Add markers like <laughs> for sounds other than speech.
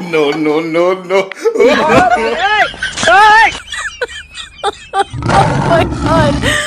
no, no, no, no. <laughs> Hey! Hey! oh my god.